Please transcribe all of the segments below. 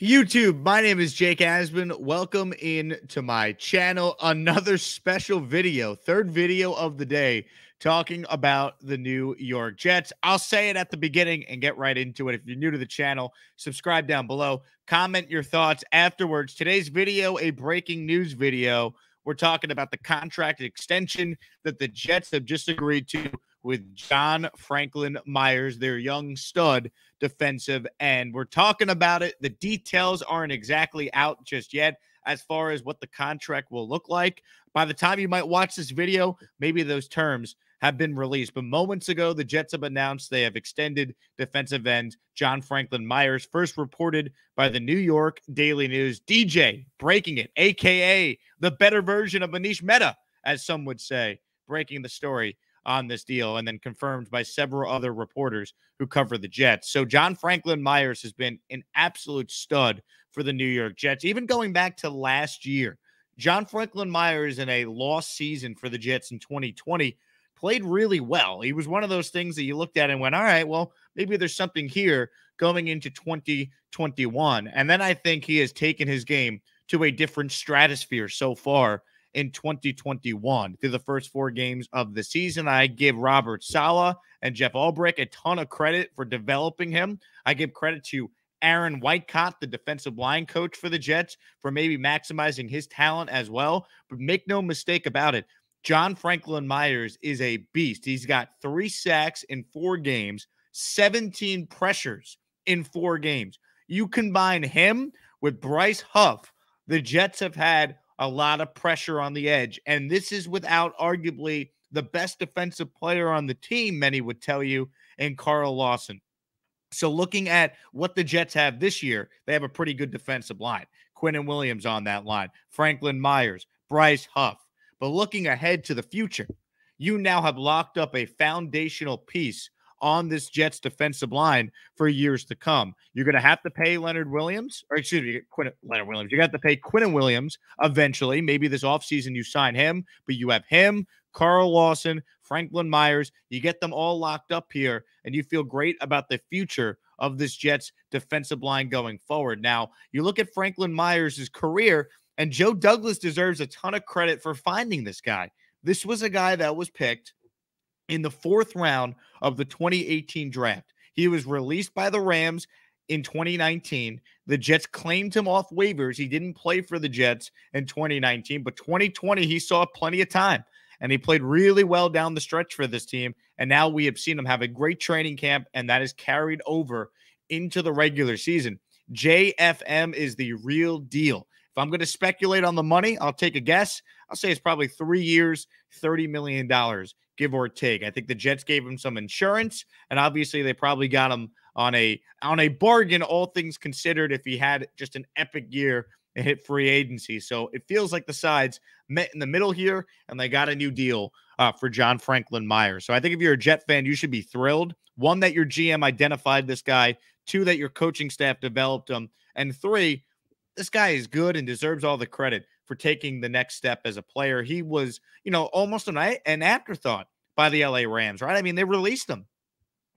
YouTube, my name is Jake Asman. Welcome in to my channel. Another special video, third video of the day, talking about the New York Jets. I'll say it at the beginning and get right into it. If you're new to the channel, subscribe down below, comment your thoughts afterwards. Today's video, a breaking news video. We're talking about the contract extension that the Jets have just agreed to with John Franklin Myers, their young stud defensive end. We're talking about it. The details aren't exactly out just yet as far as what the contract will look like. By the time you might watch this video, maybe those terms have been released. But moments ago, the Jets have announced they have extended defensive end John Franklin Myers, first reported by the New York Daily News. DJ breaking it, aka the better version of Manish Mehta, as some would say, breaking the story on this deal and then confirmed by several other reporters who cover the Jets. So John Franklin Myers has been an absolute stud for the New York Jets, even going back to last year. John Franklin Myers in a lost season for the Jets in 2020 played really well. He was one of those things that you looked at and went, all right, well, maybe there's something here going into 2021. And then I think he has taken his game to a different stratosphere so far in 2021 through the first four games of the season. I give Robert Saleh and Jeff Ulbrich a ton of credit for developing him. I give credit to Aaron Whitecott, the defensive line coach for the Jets, for maybe maximizing his talent as well. But make no mistake about it, John Franklin Myers is a beast. He's got three sacks in four games, 17 pressures in four games. You combine him with Bryce Huff, the Jets have had a lot of pressure on the edge. And this is without arguably the best defensive player on the team, many would tell you, in Carl Lawson. So, looking at what the Jets have this year, they have a pretty good defensive line. Quinnen Williams on that line, Franklin Myers, Bryce Huff. But looking ahead to the future, you now have locked up a foundational piece on this Jets defensive line for years to come. You're going to have to pay Leonard Williams, or excuse me, Quinn, Leonard Williams. You got to pay Quinnen Williams eventually. Maybe this offseason you sign him, but you have him, Carl Lawson, Franklin Myers. You get them all locked up here, and you feel great about the future of this Jets defensive line going forward. Now, you look at Franklin Myers' career, and Joe Douglas deserves a ton of credit for finding this guy. This was a guy that was picked in the fourth round of the 2018 draft. He was released by the Rams in 2019. The Jets claimed him off waivers. He didn't play for the Jets in 2019, but 2020, he saw plenty of time and he played really well down the stretch for this team. And now we have seen him have a great training camp, and that is carried over into the regular season. JFM is the real deal. If I'm going to speculate on the money, I'll take a guess. I'll say it's probably three years, $30 million give or take. I think the Jets gave him some insurance, and obviously they probably got him on a on a bargain, all things considered, if he had just an epic year and hit free agency. So it feels like the sides met in the middle here, and they got a new deal uh, for John Franklin Myers. So I think if you're a Jet fan, you should be thrilled. One, that your GM identified this guy. Two, that your coaching staff developed him. And three, this guy is good and deserves all the credit for taking the next step as a player. He was, you know, almost an, an afterthought by the LA Rams, right? I mean, they released him.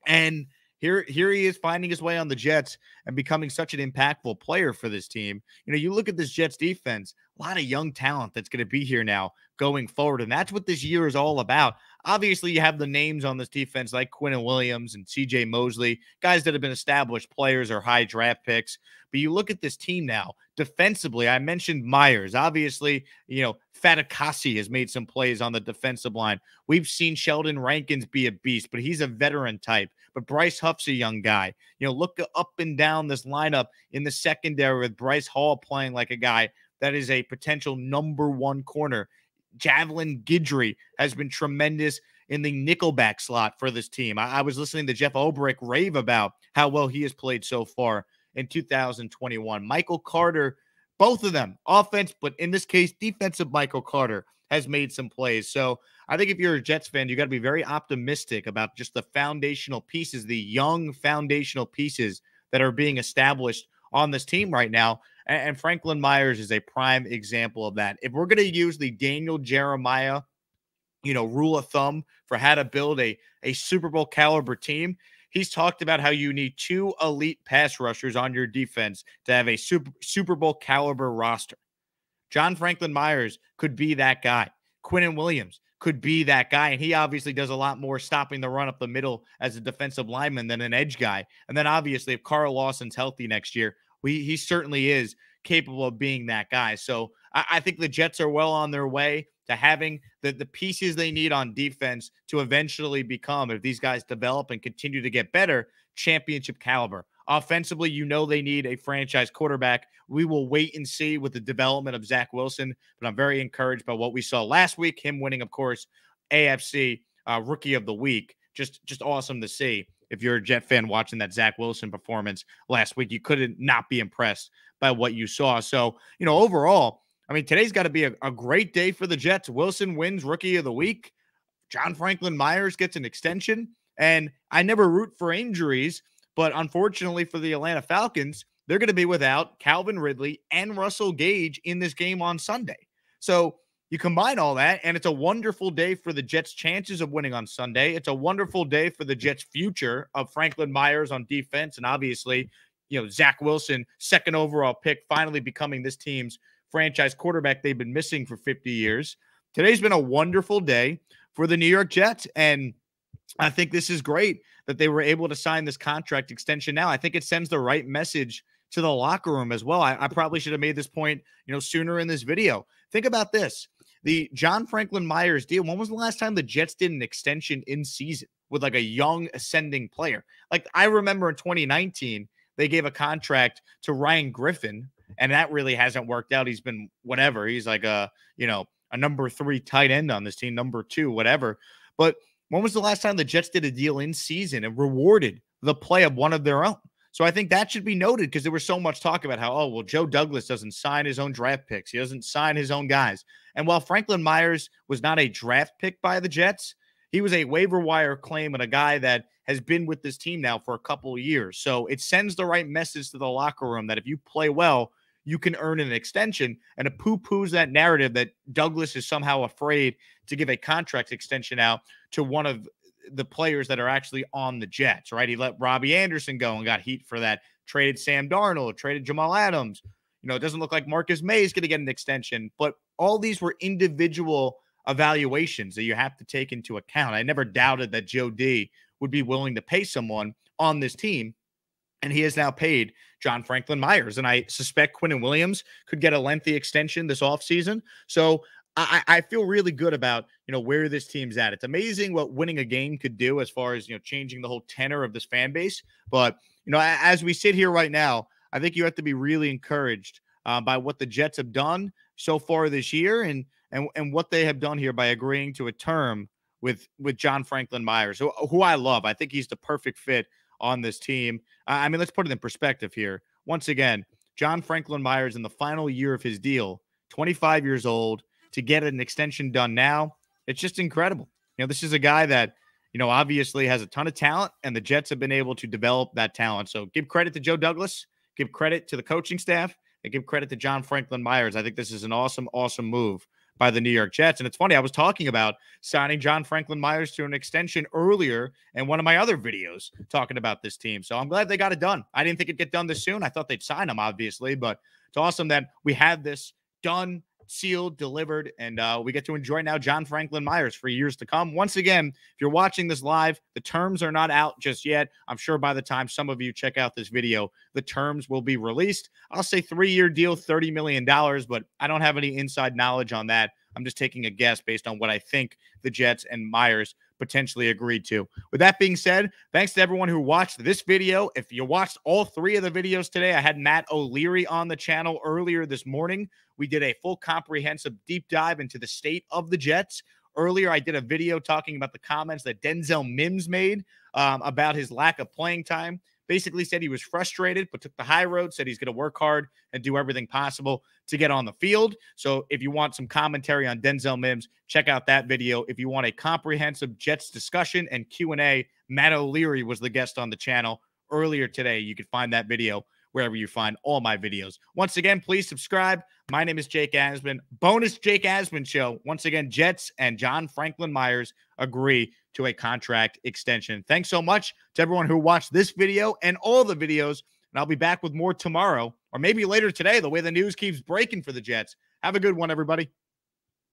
And here, here he is finding his way on the Jets and becoming such an impactful player for this team. You know, you look at this Jets defense, a lot of young talent that's going to be here now going forward. And that's what this year is all about. Obviously, you have the names on this defense like Quinnen Williams and CJ Mosley, guys that have been established players or high draft picks. But you look at this team now, defensively, I mentioned Myers. Obviously, you know, Fatukasi has made some plays on the defensive line. We've seen Sheldon Rankins be a beast, but he's a veteran type. But Bryce Huff's a young guy. You know, look up and down this lineup in the secondary with Bryce Hall playing like a guy that is a potential number one corner. Javelin Guidry has been tremendous in the nickelback slot for this team. I, I was listening to Jeff Ulbrich rave about how well he has played so far in 2021. Michael Carter, both of them, offense, but in this case, defensive Michael Carter has made some plays. So I think if you're a Jets fan, you got to be very optimistic about just the foundational pieces, the young foundational pieces that are being established on this team right now. And, Franklin Myers is a prime example of that. If we're going to use the Daniel Jeremiah, you know, rule of thumb for how to build a, a Super Bowl caliber team, He's talked about how you need two elite pass rushers on your defense to have a Super, Super Bowl caliber roster. John Franklin Myers could be that guy. Quinnen Williams could be that guy. And he obviously does a lot more stopping the run up the middle as a defensive lineman than an edge guy. And then obviously, if Carl Lawson's healthy next year, we, he certainly is capable of being that guy. So I, I think the Jets are well on their way to having the, the pieces they need on defense to eventually become, if these guys develop and continue to get better, championship caliber. Offensively, you know they need a franchise quarterback. We will wait and see with the development of Zach Wilson, but I'm very encouraged by what we saw last week. Him winning, of course, AFC uh, Rookie of the Week. Just, just awesome to see. If you're a Jet fan watching that Zach Wilson performance last week, you couldn't not be impressed by what you saw. So, you know, overall, I mean, today's got to be a, a great day for the Jets. Wilson wins Rookie of the Week. John Franklin Myers gets an extension. And I never root for injuries, but unfortunately for the Atlanta Falcons, they're going to be without Calvin Ridley and Russell Gage in this game on Sunday. So you combine all that, and it's a wonderful day for the Jets' chances of winning on Sunday. It's a wonderful day for the Jets' future of Franklin Myers on defense, and obviously, you know, Zach Wilson, second overall pick, finally becoming this team's franchise quarterback they've been missing for 50 years. Today's been a wonderful day for the New York Jets, and I think this is great that they were able to sign this contract extension now. I think it sends the right message to the locker room as well. I, I, probably should have made this point, you know, sooner in this video. Think about this: the John Franklin Myers deal. When was the last time the Jets did an extension in season with like a young ascending player? Like I remember in 2019, they gave a contract to Ryan Griffin, and that really hasn't worked out. He's been whatever. He's like a you know a number three tight end on this team, number two, whatever. But when was the last time the Jets did a deal in season and rewarded the play of one of their own? So I think that should be noted because there was so much talk about how, oh, well, Joe Douglas doesn't sign his own draft picks. He doesn't sign his own guys. And while Franklin Myers was not a draft pick by the Jets, he was a waiver wire claim and a guy that has been with this team now for a couple years. So it sends the right message to the locker room that if you play well, you can earn an extension. And it poo poos that narrative that Douglas is somehow afraid to give a contract extension out to one of the players that are actually on the Jets, right? He let Robbie Anderson go and got heat for that. Traded Sam Darnold, traded Jamal Adams. You know, it doesn't look like Marcus Maye is going to get an extension, but all these were individual evaluations that you have to take into account. I never doubted that Joe D would be willing to pay someone on this team and he has now paid John Franklin Myers. And I suspect Quinnen Williams could get a lengthy extension this offseason. So I, I feel really good about you know where this team's at. It's amazing what winning a game could do as far as you know changing the whole tenor of this fan base. But you know, as we sit here right now, I think you have to be really encouraged uh, by what the Jets have done so far this year, and and and what they have done here by agreeing to a term with with John Franklin Myers, who, who I love. I think he's the perfect fit on this team. I mean, let's put it in perspective here. Once again, John Franklin Myers in the final year of his deal, 25 years old, to get an extension done now, it's just incredible. You know, this is a guy that, you know, obviously has a ton of talent, and the Jets have been able to develop that talent. So give credit to Joe Douglas, give credit to the coaching staff, and give credit to John Franklin Myers. I think this is an awesome, awesome move by the New York Jets. And it's funny, I was talking about signing John Franklin Myers to an extension earlier in one of my other videos talking about this team. So I'm glad they got it done. I didn't think it'd get done this soon. I thought they'd sign him, obviously, but it's awesome that we had this done sealed, delivered, and uh, we get to enjoy now John Franklin Myers for years to come. Once again, if you're watching this live, the terms are not out just yet. I'm sure by the time some of you check out this video, the terms will be released. I'll say three year deal, $30 million, but I don't have any inside knowledge on that. I'm just taking a guess based on what I think the Jets and Myers potentially agreed to. With that being said, thanks to everyone who watched this video. If you watched all three of the videos today, I had Matt O'Leary on the channel earlier this morning. We did a full comprehensive deep dive into the state of the Jets. Earlier, I did a video talking about the comments that Denzel Mims made um, about his lack of playing time basically said he was frustrated, but took the high road, said he's going to work hard and do everything possible to get on the field. So if you want some commentary on Denzel Mims, check out that video. If you want a comprehensive Jets discussion and Q&A, Matt O'Leary was the guest on the channel earlier today. You can find that video wherever you find all my videos. Once again, please subscribe. My name is Jake Asman. Bonus Jake Asman show. Once again, Jets and John Franklin Myers agree to a contract extension. Thanks so much to everyone who watched this video and all the videos. And I'll be back with more tomorrow or maybe later today, the way the news keeps breaking for the Jets. Have a good one, everybody.